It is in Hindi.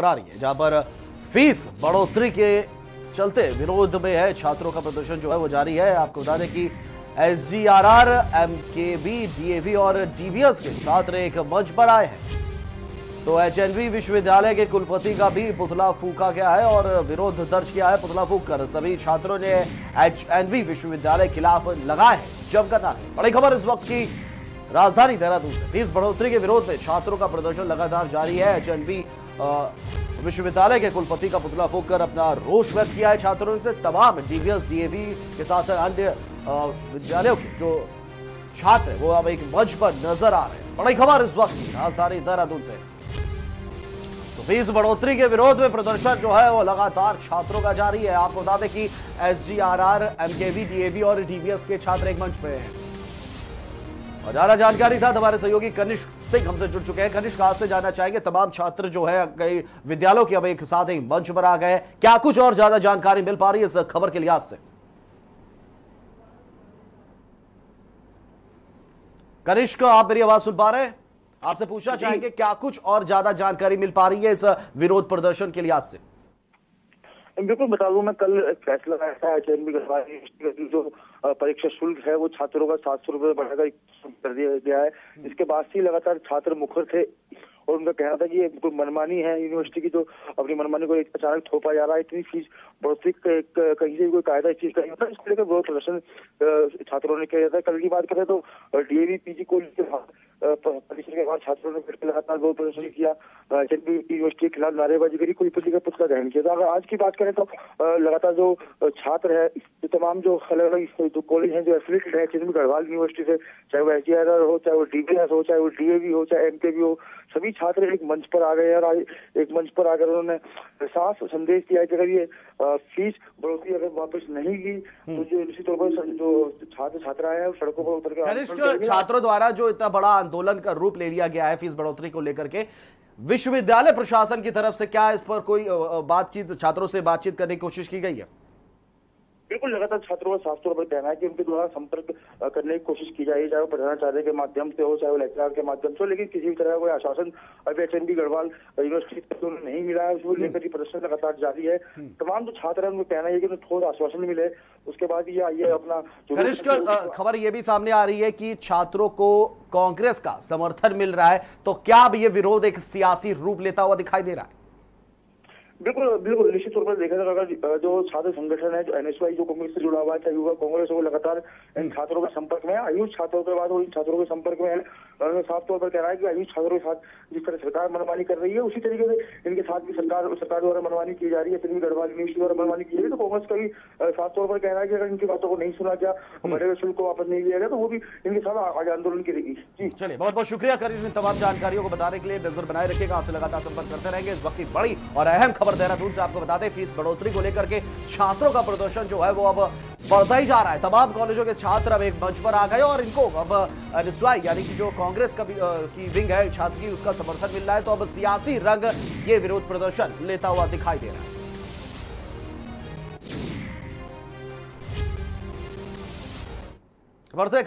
पर आ रही है, जहाँ पर फ़ीस बढ़ोतरी के चलते विरोध में है, छात्रों का प्रदर्शन जो है वो जारी है। आपको बता दें कि S G R R M K B DAV और डीबीएस के छात्र एक मंच पर आए हैं। तो एच विश्वविद्यालय के कुलपति का भी पुतला फूका गया है और विरोध दर्ज किया है। पुतला फूक कर सभी छात्रों ने एच विश्वविद्यालय के खिलाफ लगाए हैं। जमकर नारे बड़ी खबर इस वक्त की राजधानी देहरादून से। फ़ीस बढ़ोतरी के विरोध में छात्रों का प्रदर्शन लगातार जारी है। एच विश्वविद्यालय के कुलपति का पुतला फूक कर अपना रोष व्यक्त किया है छात्रों से। तमाम डीवीएस डीएवी के साथ साथ अन्य विद्यालयों के जो छात्र वो अब एक मंच पर नज़र आ रहे हैं। बड़ी खबर इस वक्त की, राजधानी देहरादून से। तो फ़ीस बढ़ोतरी के विरोध में प्रदर्शन जो है, वो लगातार छात्रों का जारी है। आपको बता दें कि S D R R MKV DAV और डीबीएस के छात्र एक मंच पे हैं। और ज़्यादा जानकारी साथ हमारे सहयोगी कनिष्क सिंह हमसे जुड़ चुके हैं। कनिष्क आज से जानना चाहेंगे तमाम छात्र जो है कई विद्यालयों के अब एक साथ एक मंच पर आ गए क्या कुछ और ज़्यादा जानकारी मिल पा रही है इस खबर के लिहाज से? कनिष्क आप मेरी आवाज़ सुन पा रहे हैं? आपसे पूछना चाहेंगे क्या कुछ और ज़्यादा जानकारी मिल पा रही है इस विरोध प्रदर्शन के लिहाज से? बिल्कुल बता दूँ मैं कल फैसला आया था जो परीक्षा शुल्क है वो छात्रों का सात सौ रुपए बढ़ाकर कर दिया गया है। इसके बाद से लगातार छात्र मुखर थे। और उनका कहना था कि ये कोई मनमानी है यूनिवर्सिटी की जो अपनी मनमानी को अचानक थोपा जा रहा है, इतनी फ़ीस बढ़ोतरी कहीं से भी कोई कायदा इस चीज़ का नहीं होता, इसको लेकर बहुत प्रदर्शन छात्रों ने किया जाता है। कल की बात करें तो डीएवी पीजी को परिसर के बाद छात्रों ने फिर लगातार बहुत प्रदर्शन किया। यूनिवर्सिटी के खिलाफ नारेबाजी करी कुलपति का पुतला दहन किया था। अगर आज की बात करें तो लगातार जो छात्र है जो तमाम जो अलग अलग जो कॉलेज है, जो एफिलेटेड है, जिनमें गढ़वाल यूनिवर्सिटी से, चाहे वो एच हो, चाहे वो डीबीएस हो, चाहे वो डीएवी हो, चाहे एमकेबी हो, सभी छात्र एक मंच पर आ गए और एक मंच पर आकर उन्होंने साफ़ संदेश दिया कि अगर ये फ़ीस बढ़ोतरी अगर वापस नहीं की तो हम्म। जो निश्चित तौर पर जो छात्र छात्राएँ हैं सड़कों पर उतर के छात्रों द्वारा जो इतना बड़ा आंदोलन का रूप ले लिया गया है फ़ीस बढ़ोतरी को लेकर के विश्वविद्यालय प्रशासन की तरफ़ से क्या इस पर कोई बातचीत छात्रों से बातचीत करने की कोशिश की गई है बिल्कुल लगातार छात्रों का साफ़ तौर पर कहना है कि उनके द्वारा संपर्क करने की कोशिश की जाए चाहे वो प्रधानाचार्य के माध्यम से हो चाहे वो लेक्चर के माध्यम से हो लेकिन किसी भी तरह का कोई आश्वासन अभी एच गढ़वाल यूनिवर्सिटी को नहीं मिला है। उसको लेकर प्रदर्शन लगातार जारी है। हम्म। तमाम जो छात्र है उनको कहना है कि उन्हें ठोस आश्वासन मिले। उसके बाद ये आइए अपना खबर ये भी सामने आ रही है कि छात्रों को कांग्रेस का समर्थन मिल रहा है। तो क्या अब ये विरोध एक सियासी रूप लेता हुआ दिखाई दे रहा है? बिल्कुल बिल्कुल निश्चित तौर पर देखा जाए अगर जो छात्र संगठन है जो एनएसवाई जो कांग्रेस से जुड़ा हुआ है चाहे युवा कांग्रेस हो लगातार इन। छात्रों के संपर्क में है। आयुष छात्रों के बाद वो इन छात्रों के संपर्क में है। उन्होंने साफ़ तौर पर कह रहा है कि आयुष छात्रों के साथ जिस तरह सरकार मनमानी कर रही है उसी तरीके से इनके साथ भी सरकार सरकार द्वारा मनमानी की जा रही है फिल्मी गढ़वाल यूनिवर्सिटी द्वारा मनमानी की जा रही है। तो कांग्रेस का भी साफ़ तौर पर कह रहा है कि अगर इनकी बातों को नहीं सुना गया बड़े हम्म। शुल्क को वापस नहीं लिया गया तो वो भी इनके साथ आगे आंदोलन करेगी जी। चलिए बहुत बहुत शुक्रिया करिए तमाम जानकारियों को बताने के लिए। नज़र बनाए रखिएगा आपसे लगातार संपर्क करते रहेंगे। इस वक्त की बड़ी और अहम खबर देहरादून से आपको बता दें फ़ीस बढ़ोतरी को लेकर के छात्रों का प्रदर्शन जो है वो अब बढ़ता ही जा रहा है। तमाम कॉलेजों के छात्र अब एक मंच पर आ गए और इनको अब रिस्वाई यानी कि जो कांग्रेस का की विंग है, छात्र की, उसका समर्थन मिल रहा है। तो अब सियासी रंग ये विरोध प्रदर्शन लेता हुआ दिखाई दे रहा है। बढ़ते